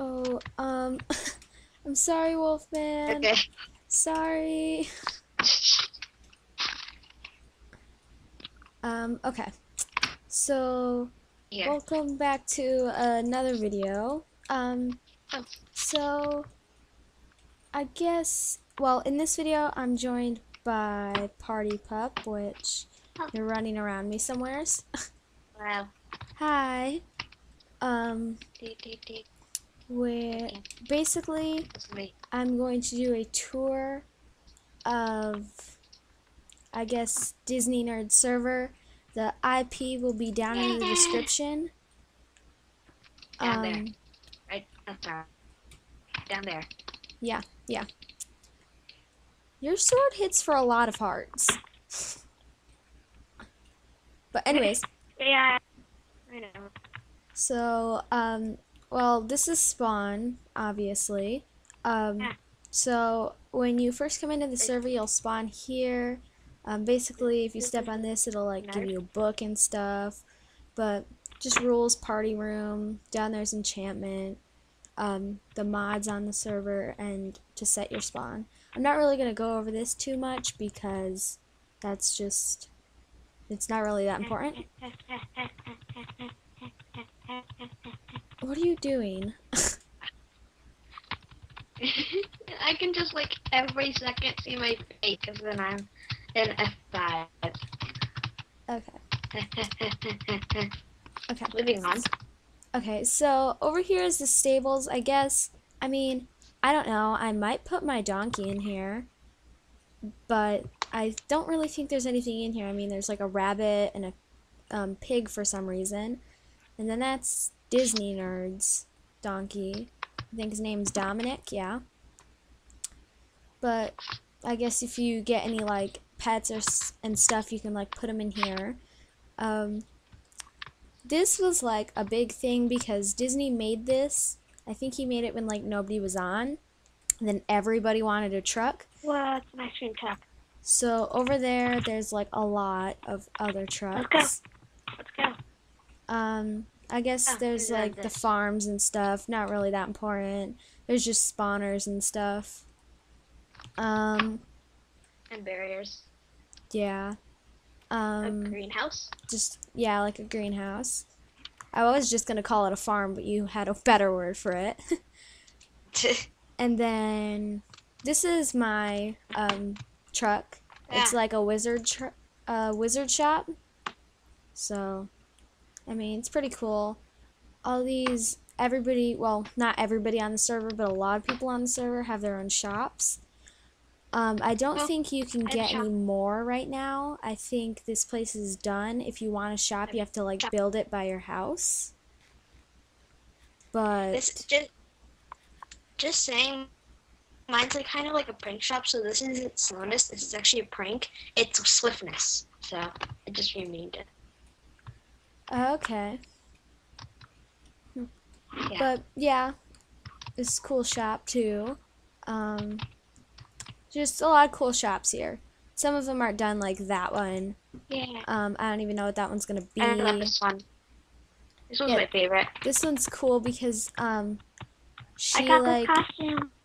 Oh, um, I'm sorry, Wolfman. Okay. Sorry. Um, okay. So, Yeah. welcome back to another video. Um, Oh. so, I guess, well, in this video, I'm joined by Party Pup, which Oh. you're running around me somewheres. Wow. Hi. Um. Where basically I'm going to do a tour of, I guess, Disney Nerd Server. The IP will be down in the description. Down there. Um, Right. All right. Down there. yeah, yeah. Your sword hits for a lot of hearts. But anyways, Yeah. I know. so um, well, this is spawn, obviously. Um, so when you first come into the server, you'll spawn here. Um, basically, if you step on this, it'll like give you a book and stuff. But just rules, party room. Down there's enchantment. Um, the mods on the server, and to set your spawn. I'm not really gonna go over this too much because that's just it's not really that important. What are you doing? I can just like every second see my face because then I'm in F5. Okay. Okay. Moving on. Okay, so over here is the stables, I guess. I mean, I don't know. I might put my donkey in here. But I don't really think there's anything in here. I mean, there's like a rabbit and a um, pig for some reason. And then that's Disney Nerd's donkey. I think his name's Dominic, yeah. But I guess if you get any like pets or s- and stuff, you can like put them in here. Um, this was like a big thing because Disney made this. I think he made it when like nobody was on. And then everybody wanted a truck. What's an ice cream truck? So over there there's like a lot of other trucks. Let's go. Let's go. Um I guess Oh, there's like the farms and stuff, not really that important. There's just spawners and stuff. Um And barriers. yeah. a Um greenhouse. just yeah, like a greenhouse. I was just gonna call it a farm, but you had a better word for it. And then this is my um, truck. It's like a wizard tr- uh, wizard shop. So, I mean, it's pretty cool. All these everybody, well, not everybody on the server, but a lot of people on the server have their own shops. Um, I don't think you can I have a get any more right now. I think this place is done. If you want a shop, you have to like build it by your house. But This is just just saying. Mine's like kind of like a prank shop, so this isn't slowness. This is actually a prank. It's swiftness. So I just renamed it. Okay. Yeah. But yeah, it's a cool shop too. Um, just a lot of cool shops here. Some of them aren't done like that one. yeah. Um, I don't even know what that one's gonna be. I love this one. This one's Yeah. my favorite. This one's cool because um, she I got like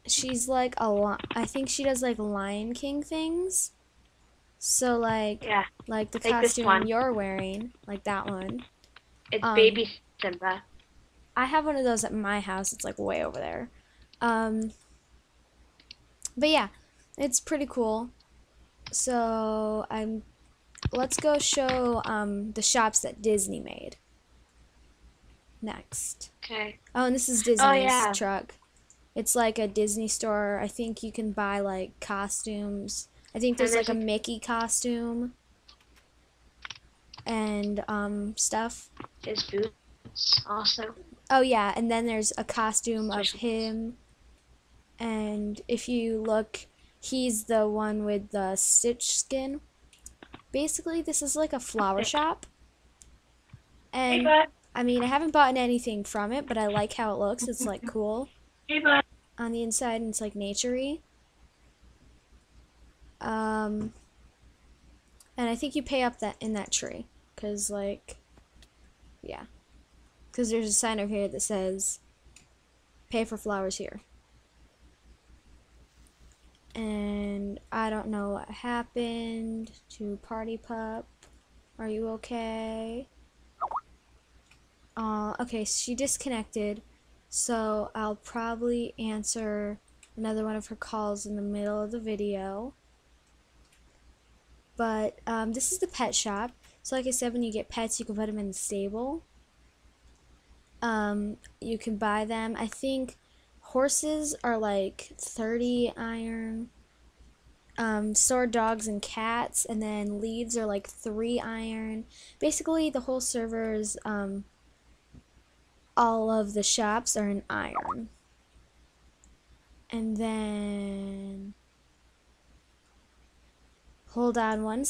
she's like a li- I think she does like Lion King things. So like Yeah, like the Like costume you're wearing, like that one. It's Um, baby Simba. I have one of those at my house. It's like way over there. Um, but yeah, it's pretty cool. So I'm. Let's go show um, the shops that Disney made. Next. Okay. Oh, and this is Disney's Oh, yeah. truck. It's like a Disney store. I think you can buy like costumes. I think there's like there's a a- Mickey costume and um, stuff. His boots also. Oh yeah, and then there's a costume of him. And if you look, he's the one with the Stitch skin. Basically, this is like a flower shop. And. I mean, I haven't bought anything from it, but I like how it looks. It's like cool Hey, bud. on the inside, and it's like naturey. Um, and I think you pay up that in that tree, cause like, yeah, cause there's a sign over here that says pay for flowers here. And I don't know what happened to Party Pup. Are you okay? Uh, okay, she disconnected, so I'll probably answer another one of her calls in the middle of the video. But um, this is the pet shop. So like I said, when you get pets, you can put them in the stable. Um, you can buy them. I think horses are like 30 iron. Um, dogs and cats, and then leads are like 3 iron. Basically, the whole server is, um, all of the shops are in iron. And then, hold on one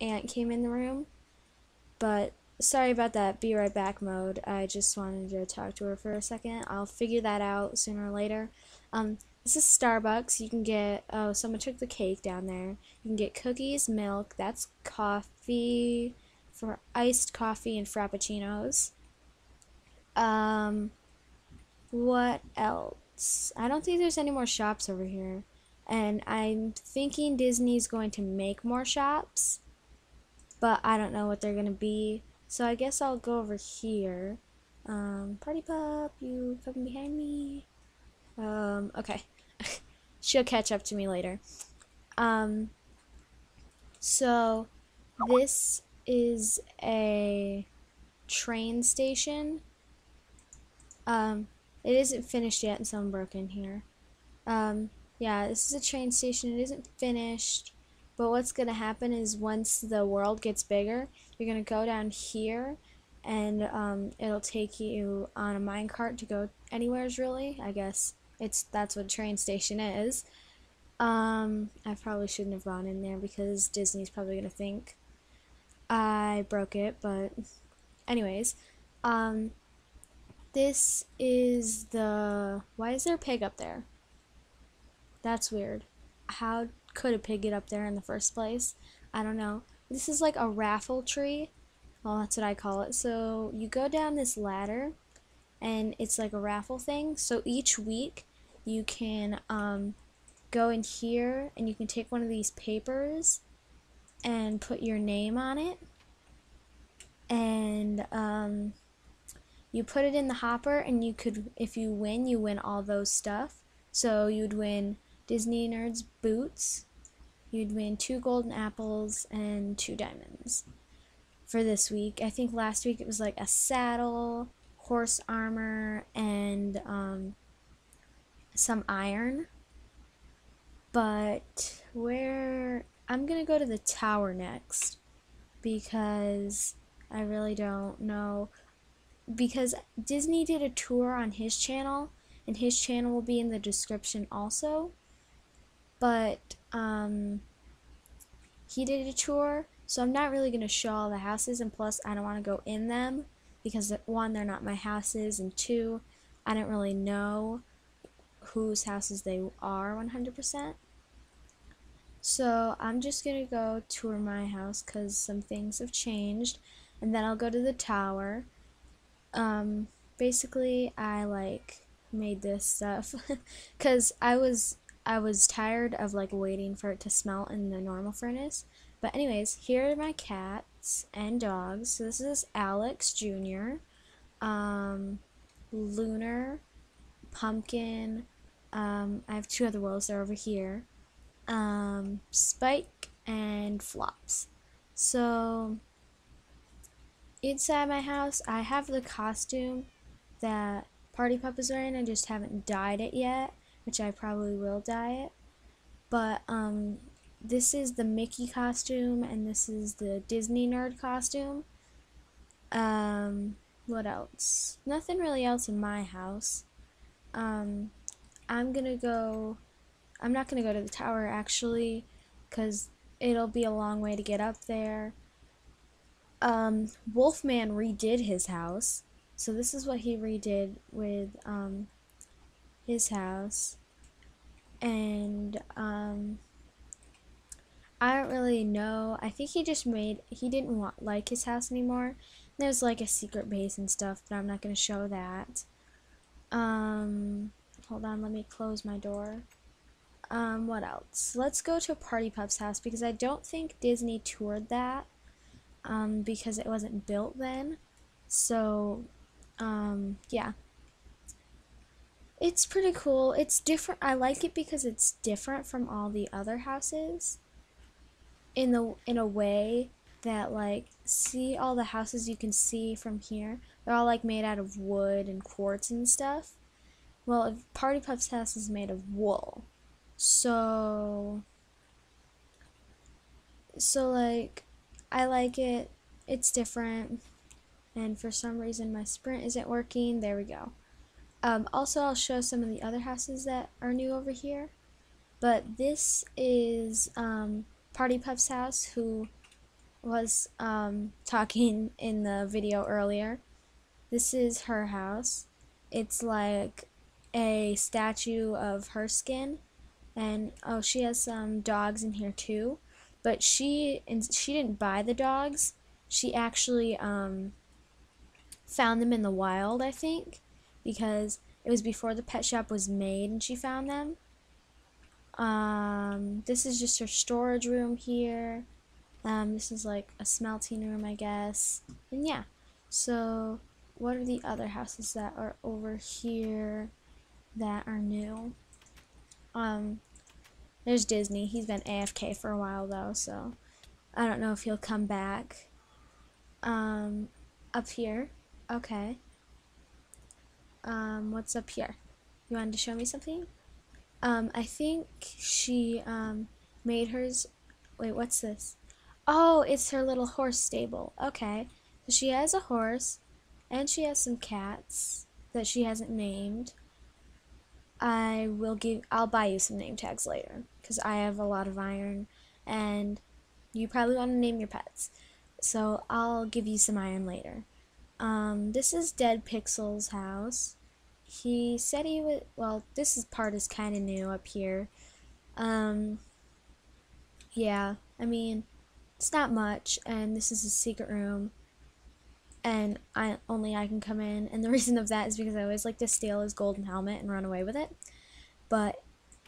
aunt came in the room. But sorry about that be right back mode. I just wanted to talk to her for a second. I'll figure that out sooner or later. Um, this is Starbucks. You can get, oh, someone took the cake down there. You can get cookies, milk, that's coffee, for iced coffee and frappuccinos. Um, what else? I don't think there's any more shops over here. And I'm thinking Disney's going to make more shops but I don't know what they're gonna be. So I guess I'll go over here. Um, party pup, you coming behind me? Um, okay. She'll catch up to me later. Um, so this is a train station. Um, it isn't finished yet, and someone broke here. Um, yeah, this is a train station. It isn't finished. But what's going to happen is once the world gets bigger, you're going to go down here and um, it'll take you on a minecart to go anywheres really. I guess it's that's what a train station is. Um, I probably shouldn't have gone in there because Disney's probably going to think I broke it, but anyways, um, this is the, why is there a pig up there? That's weird. How could have pig it up there in the first place? I don't know. This is like a raffle tree. Well, that's what I call it. So you go down this ladder, and it's like a raffle thing. So each week, you can um, go in here, and you can take one of these papers and put your name on it. And um, you put it in the hopper, and you could, if you win, you win all those stuff. So you'd win Disney Nerds boots, you'd win two golden apples and two diamonds for this week. I think last week it was like a saddle, horse armor, and um, some iron. But where I'm gonna go to the tower next because I really don't know because Disney did a tour on his channel and his channel will be in the description also but um, he did a tour, so I'm not really going to show all the houses, and plus I don't want to go in them, because one, they're not my houses, and two, I don't really know whose houses they are 100%. So I'm just going to go tour my house, because some things have changed, and then I'll go to the tower. Um, basically, I, like, made this stuff, because I was I was tired of like waiting for it to smelt in the normal furnace. But anyways, here are my cats and dogs. So this is Alex Jr., um, Lunar, Pumpkin. Um, I have two other wolves. They're over here. Um, Spike and Flops. So inside my house, I have the costume that Party Pup is wearing. I just haven't dyed it yet which I probably will dye it. But um, this is the Mickey costume, and this is the Disney nerd costume. Um, what else? Nothing really else in my house. Um, I'm gonna go. I'm not gonna go to the tower actually, cause it'll be a long way to get up there. Um, Wolfman redid his house, so this is what he redid with um his house. and um, I don't really know. I think he just made he didn't want like his house anymore. There's like a secret base and stuff, but I'm not gonna show that. Um, hold on, let me close my door. Um, what else? Let's go to Party Pup's house because I don't think Disney toured that um, because it wasn't built then. So, um, yeah. It's pretty cool. It's different. I like it because it's different from all the other houses in the in a way that like see all the houses you can see from here? They're all like made out of wood and quartz and stuff. Well party pup's house is made of wool. So so like i like it. It's different. And for some reason my sprint isn't working. There we go um, also i'll show some of the other houses that are new over here but this is um, Party Pup's house, who was um, talking in the video earlier. This is her house. It's like a statue of her skin, and oh, she has some dogs in here too. But she and she didn't buy the dogs. She actually um, found them in the wild, I think, because it was before the pet shop was made, and she found them. Um, this is just her storage room here. Um, this is like a smelting room, I guess. And yeah, so what are the other houses that are over here that are new? Um, there's Disney. He's been AFK for a while though, so I don't know if he'll come back. Um, up here. Okay. Um, what's up here? You wanted to show me something? Um, I think she um, made hers. Wait, what's this? Oh, it's her little horse stable. Okay. So she has a horse, and she has some cats that she hasn't named. I will give. I'll buy you some name tags later because I have a lot of iron, and you probably want to name your pets. So I'll give you some iron later. Um, this is Dead Pixel's house. He said he would well this is part is kind of new up here. Um yeah i mean it's not much and this is a secret room. And i only i can come in and the reason of that is because i always like to steal his golden helmet and run away with it. But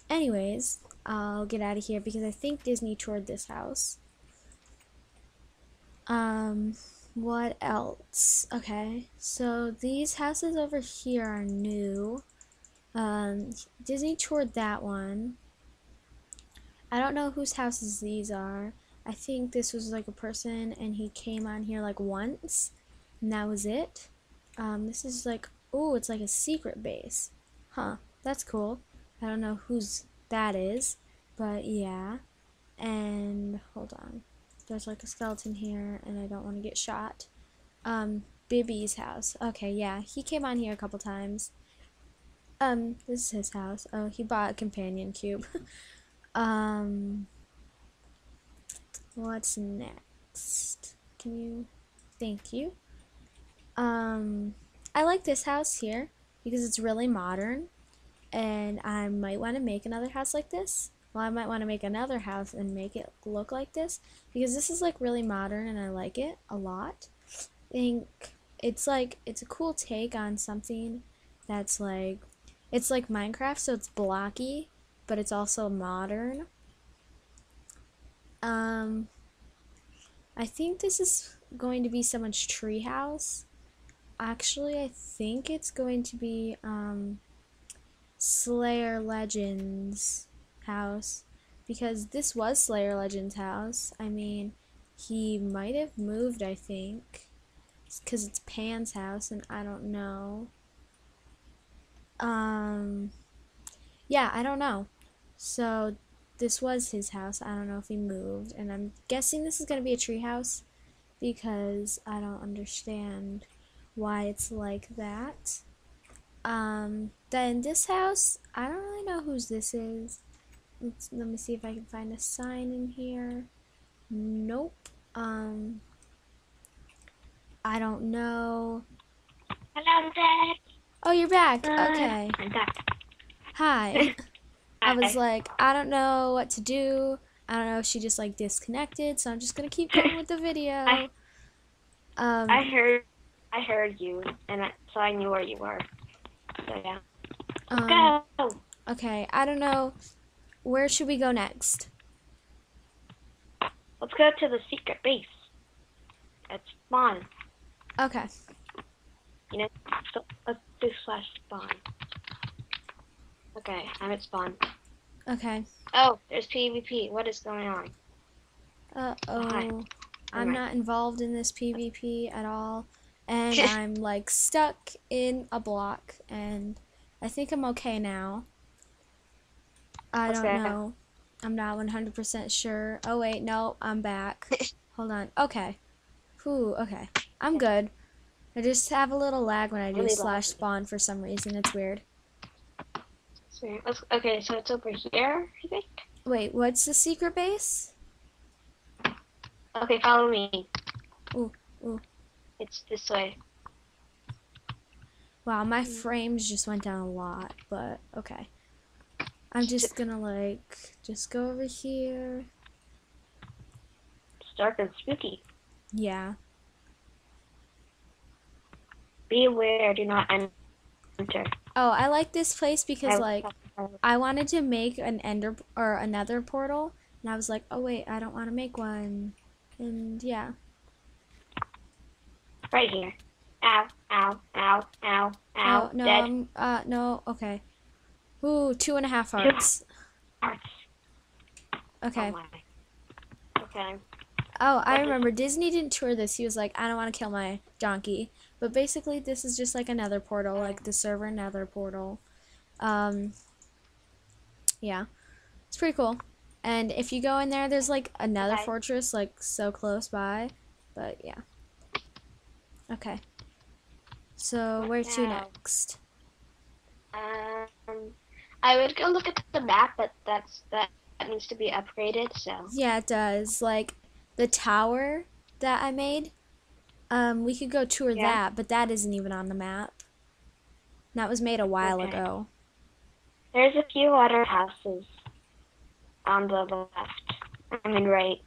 anyways i'll get out of here because i think disney toured this house. Um what else? Okay, so these houses over here are new. Um, Disney toured that one. I don't know whose houses these are. I think this was like a person and he came on here like once and that was it. Um, this is like, oh, it's like a secret base. Huh, that's cool. I don't know whose that is, but yeah. And hold on there's like a skeleton here and I don't want to get shot. Um, Bibby's house. Okay, yeah, he came on here a couple times. Um, this is his house. Oh, he bought a companion cube. um, what's next? Can you, thank you. Um, I like this house here because it's really modern and I might want to make another house like this well, I might want to make another house and make it look like this because this is like really modern and I like it a lot. I think it's like it's a cool take on something that's like it's like Minecraft so it's blocky but it's also modern. Um I think this is going to be someone's treehouse. Actually, I think it's going to be um Slayer Legends house because this was Slayer Legend's house. I mean, he might have moved, I think, because it's Pan's house, and I don't know. Um, yeah, I don't know. So this was his house. I don't know if he moved, and I'm guessing this is gonna be a tree house because I don't understand why it's like that. Um, then this house, I don't really know whose this is. Let's, let me see if I can find a sign in here. Nope. Um, I don't know. Hello, Dad. Oh, you're back. Uh, okay. I'm back. Hi. I was like, I don't know what to do. I don't know if she just like disconnected, so I'm just gonna keep going with the video. I- um, I heard, I heard you, and I, so I knew where you were. So yeah. um, Go. okay, I don't know. Where should we go next? Let's go to the secret base. It's spawn. Okay. You know, so let's do slash spawn. Okay, I'm at spawn. Okay. Oh, there's PvP. What is going on? Uh oh. Hi. I'm not involved in this PvP at all. And I'm like stuck in a block and I think I'm okay now. I What's don't that? know. I'm not 100% sure. Oh wait, no, I'm back. Hold on. Okay. Whew, okay. I'm good. I just have a little lag when I do Really slash laggy. spawn for some reason. It's weird. Okay, so it's over here, I think. Wait, what's the secret base? Okay, follow me. Ooh, ooh. It's this way. Wow, my Mm. frames just went down a lot, but okay. I'm just gonna like just go over here. It's dark and spooky. Yeah. Be aware, do not enter. Oh, I like this place because I- like I wanted to make an ender or another portal, and I was like, oh wait, I don't want to make one, and yeah. Right here. Ow, ow, ow, ow, ow. oh no, Dead. I'm uh no, okay. Ooh, two and a half hearts. Hearts. Okay. Oh, okay. Oh, I remember Disney didn't tour this. He was like, I don't want to kill my donkey. But basically, this is just like another portal, like the server nether portal. Um, yeah, it's pretty cool. And if you go in there, there's like another Okay. fortress like so close by. But yeah. Okay. So where to next? Um, I would go look at the map, but that's that needs to be upgraded. So Yeah, it does. Like the tower that I made. Um, we could go tour Yeah. that, but that isn't even on the map. That was made a while Okay. ago. there's a few other houses on the left. I mean, right.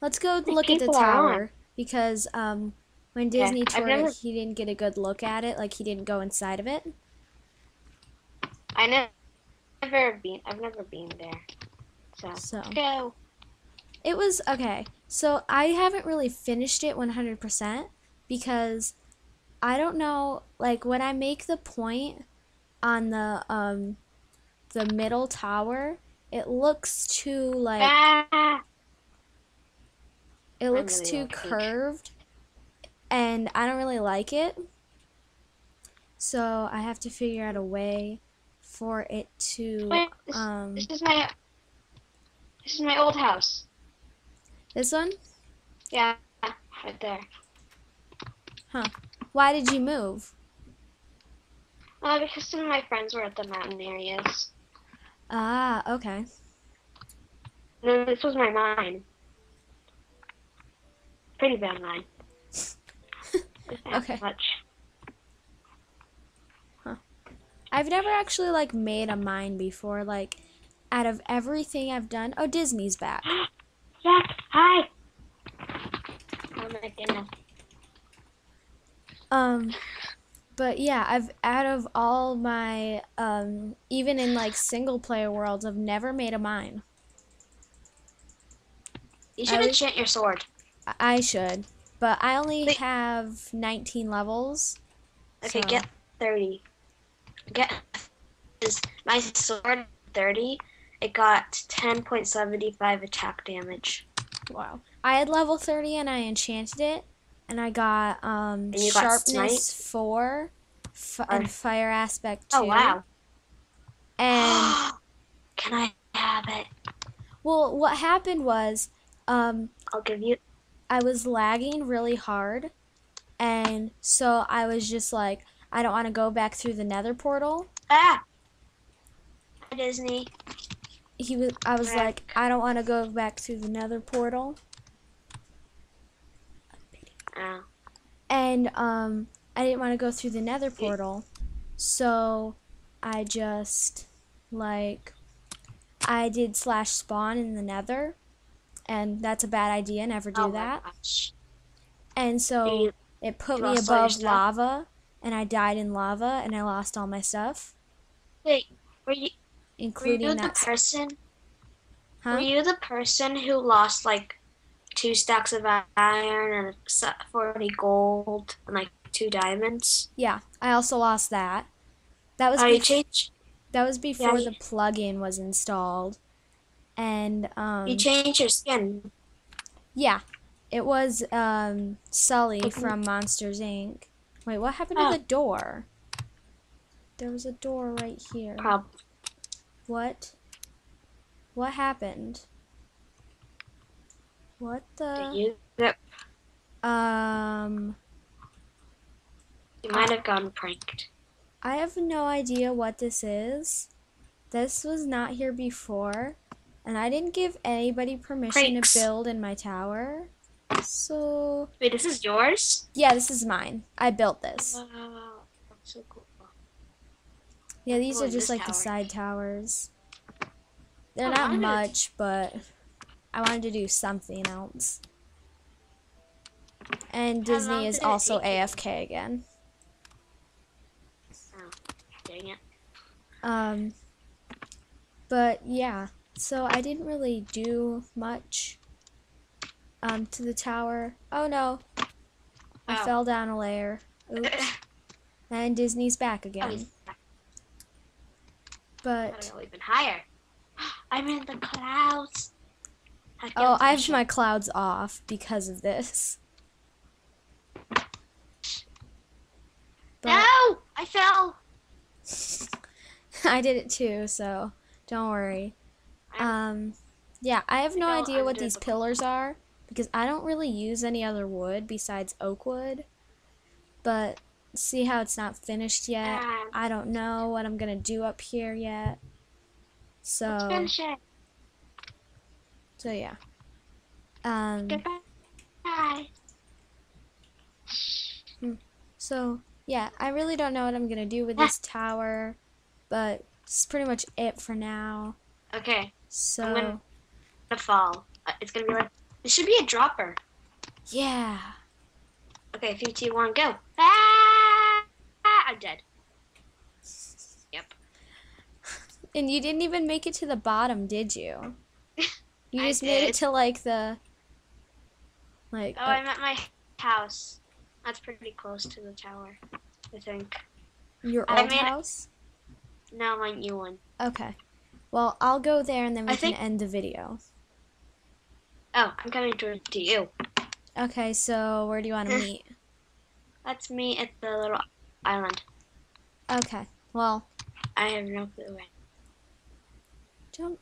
Let's go look at the tower because um, when Disney I've toured never- it, he didn't get a good look at it. Like he didn't go inside of it. I ne- never been. I've never been there. So So go. it was okay. So I haven't really finished it 100% because I don't know. Like when I make the point on the um, the middle tower, it looks too like Ah! it looks really too curved and I don't really like it. So I have to figure out a way for it to Wait, this, um this is my. This is my old house. this one? Yeah, right there. Huh. Why did you move? Uh, because some of my friends were at the mountain areas. Ah, okay. No, this was my mine. Pretty bad mine. Okay. Much. I've never actually like made a mine before like out of everything I've done. Oh, Disney's back. Zach, hi. Oh my goodness. Um but yeah, I've out of all my um even in like single player worlds, I've never made a mine. You should was- enchant your sword. I- I should, but I only Wait. have 19 levels. Okay, so- get 30. Get. Is my sword 30? It got 10.75 attack damage. Wow. I had level 30 and I enchanted it and I got um you got sharpness 4 f- and fire aspect 2. Oh, wow. And Can I have it? well, what happened was um I'll give you. I was lagging really hard and so I was just like I don't want to go back through the nether portal. Ah! Disney. He was I was like I don't want to go back through the nether portal. Oh. and um, I didn't want to go through the Nether portal, so I just like I did slash spawn in the nether and that's a bad idea, never do oh that. And so it put you me above lava and I died in lava and I lost all my stuff, Wait, were you were you including the person? huh? Were you the person who lost like two stacks of iron and forty gold and like two diamonds? Yeah, I also lost that. That was Oh, you changed. that was before you- the plugin was installed. And um You changed your skin. yeah, it was um Sully from Monsters Inc. Wait, what happened Oh. to the door? There was a door right here. Prob. What? What happened? What the? you that Um, you might have gotten pranked. I have no idea what this is. This was not here before, and I didn't give anybody permission Pranks. to build in my tower. So, Wait, this is yours? yeah, this is mine. I built this. Wow, that's so cool. Yeah, these are just like the side towers. They're Oh, not is- much, but I wanted to do something else. And How Disney is also you? AFK again. Dang it. Um, but yeah, so I didn't really do much um, to the tower. Oh no, I Oh. fell down a layer. Oops. And Disney's back Oh, again. he's But go even higher. I'm in the clouds. I oh, I have my clouds off because of this. it. No! I fell! I did it too, so don't worry. Um, yeah, I have no idea what these the- pillars are because I don't really use any other wood besides oak wood. But see how it's not finished yet? Ah, I don't know what I'm gonna do up here yet. So, so yeah. Um, Goodbye. Bye. so yeah, I really don't know what I'm gonna do with this tower, but it's pretty much it for now. Okay, So, gonna- the fall. Uh, It's gonna be like, this should be a dropper. yeah. Okay, three, two, one, go. Ah! ah I'm dead. Yep. And you didn't even make it to the bottom, did you? You I just made it to like the like Oh, uh, I'm at my house. That's pretty close to the tower, I think. your I old made it- house. No, my new one. Okay. Well, I'll go there and then we I can think- end the video. Oh, I'm coming to, to you. Okay, so where do you want to hmm. meet? That's me at the little island. Okay. Well, I have no clue where. jump.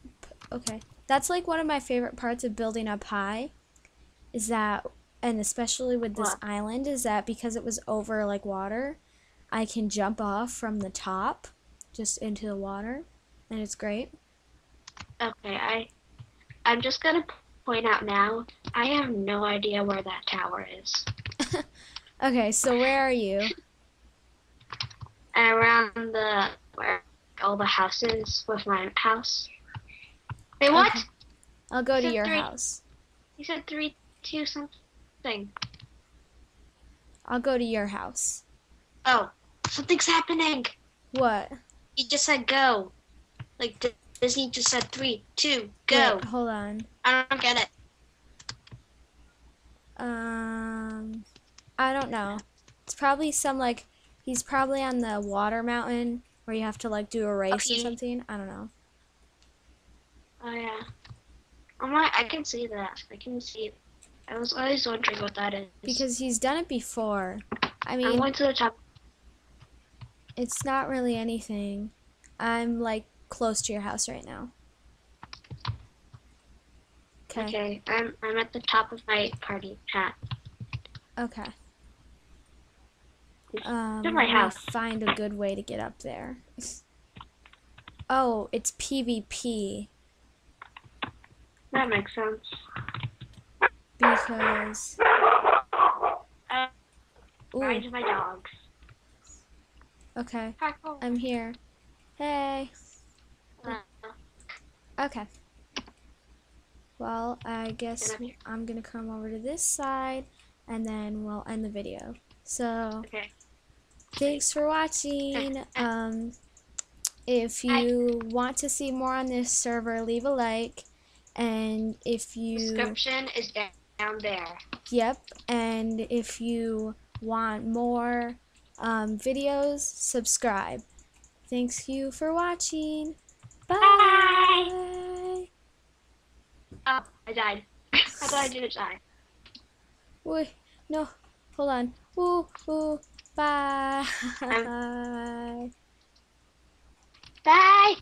Okay. That's like one of my favorite parts of building up high is that and especially with this What? island is that because it was over like water, I can jump off from the top just into the water and it's great. Okay, I, I'm just gonna point out now. I have no idea where that tower is. Okay, so where are you? Around the where all the houses with my house. Wait, what? Okay. I'll go to your three. house. You said three, two, something. I'll go to your house. Oh, something's happening. What? You just said go. Like Disney just said three, two, go. Wait, hold on. I don't get it. Um, I don't know. It's probably some like he's probably on the water mountain where you have to like do a race or something. I don't know. Oh yeah. I'm not, I can see that. I can see it. I was always wondering what that is. Because he's done it before. I mean, mean, going to the top. it's not really anything. I'm like close to your house right now. Okay. Okay, I'm I'm at the top of my party hat. Okay. Um, my house. find a good way to get up there. Oh, it's PvP That makes sense. because. Uh, Ooh, Mind my dogs. okay. I'm here. Hey. Uh, Okay. Well, I guess here. I'm gonna come over to this side and then we'll end the video. So, okay. thanks for watching. Um, if you want to see more on this server, leave a like. And if you, Description is down, there. yep, and if you want more um, videos, subscribe. Thanks you for watching. Bye. Oh, I died. I thought I didn't die. Wait, no, hold on. Ooh, ooh, bye. Bye.